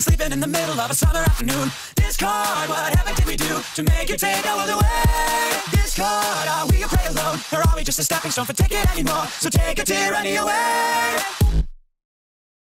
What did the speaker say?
sleeping in the middle of a summer afternoon. Discard, what heaven did we do to make you take our world away? Discard, are we a prey alone? Or are we just a stepping stone for taking anymore? So take a tyranny away.